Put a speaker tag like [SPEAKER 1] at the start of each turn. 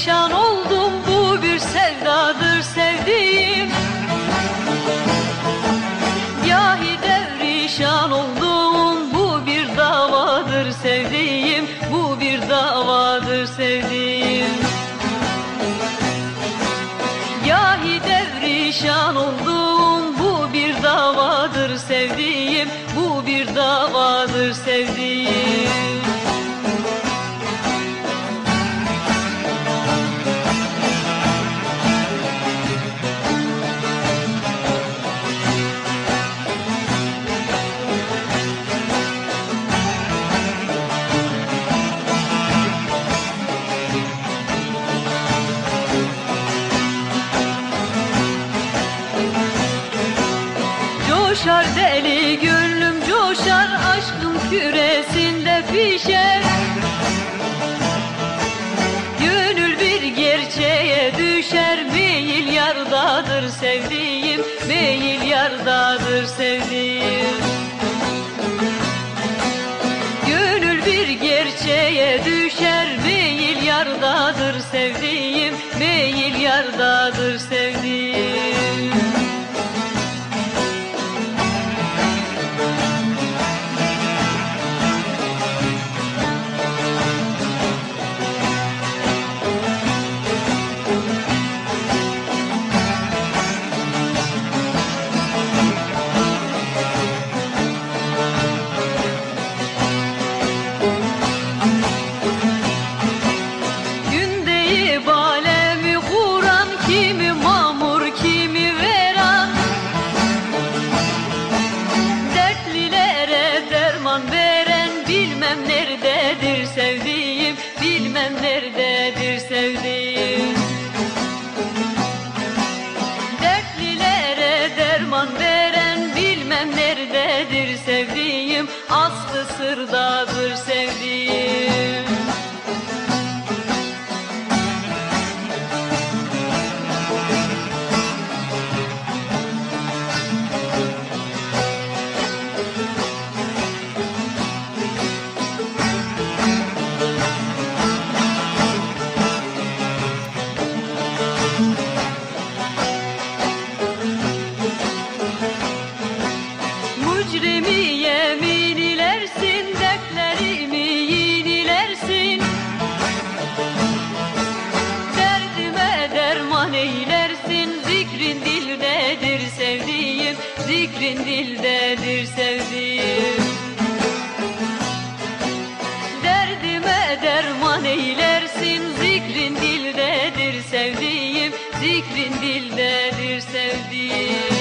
[SPEAKER 1] perişan oldum bu bir sevdadır sevdiğim. Yahi devrişan oldum bu bir davadır sevdiğim. Bu bir davadır sevdiğim. Yahi devrişan oldum bu bir davadır sevdiğim. Bu bir davadır sevdiğim. Coşar deli gönlüm coşar Aşkın küresinde pişer. Gönül bir gerçeğe düşer Meyil yardadır sevdiğim Meyil yardadır sevdiğim. Gönül bir gerçeğe düşer Meyil yardadır sevdiğim Meyil yardadır sevdiğim Gündeyi balemi kuran kimi mamur kimi veran. Dertlilere derman veren bilmem nerededir sevdiğim Bilmem nerededir sevdiğim. Dertlilere derman veren bilmem nerededir sevdiğim Aslı sırdadır sevdiğim dildedir sevdiğim Zikrin dildedir sevdiğim. Derdime derman eylersin Zikrin dildedir sevdiğim Zikrin dildedir sevdiğim.